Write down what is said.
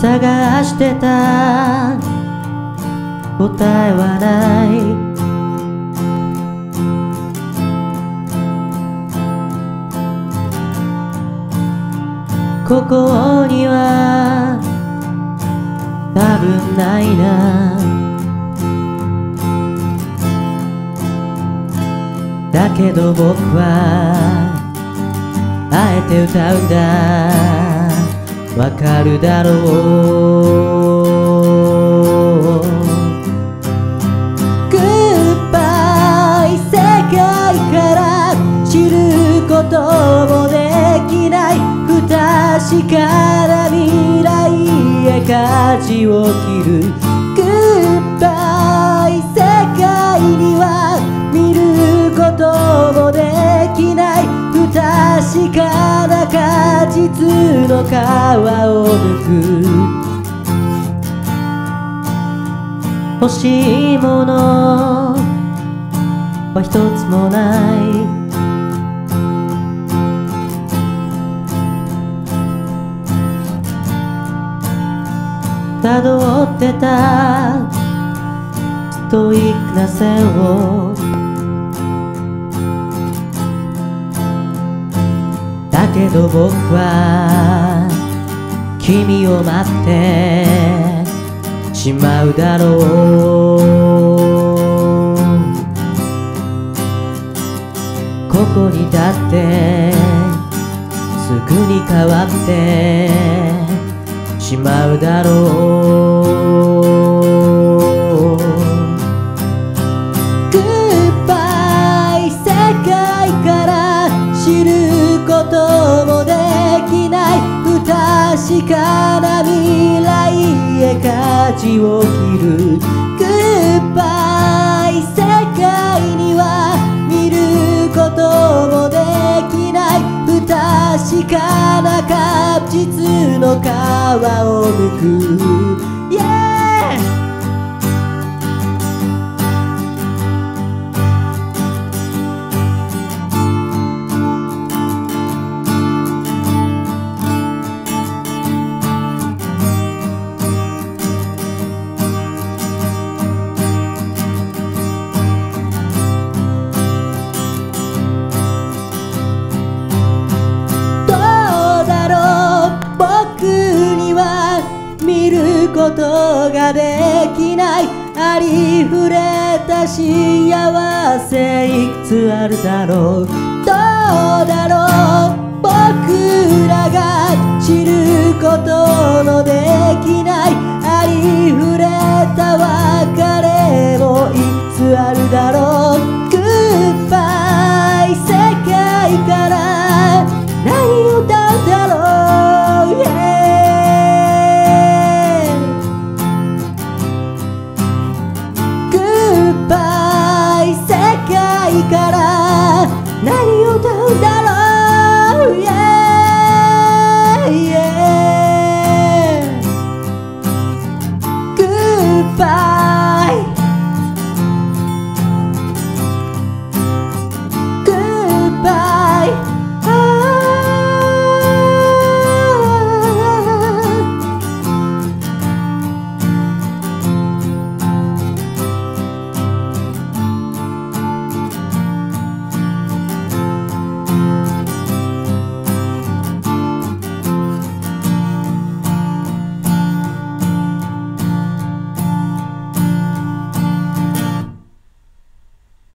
探してた。答えはない。ここには多分ないな。だけど僕はあえて歌うんだ。わかるだろうグッバイ世界から知ることもできない。不確かな未来へ舵を切るグッバイ世界には見ることもできない。不確かな実の皮を剥く。欲しいものは一つもない。たどってたストイックな線を。けど僕は君を待ってしまうだろう。ここに立ってすぐに変わってしまうだろう。かな未来へ舵を切る。グッバイ世界には見ることもできない。不確かな確実の皮を剥く、ことができないありふれた幸せいくつあるだろう。どうだろう。僕らが知ることのできないありふれた別れもいくつあるだろう。グッバイ世界から Bye.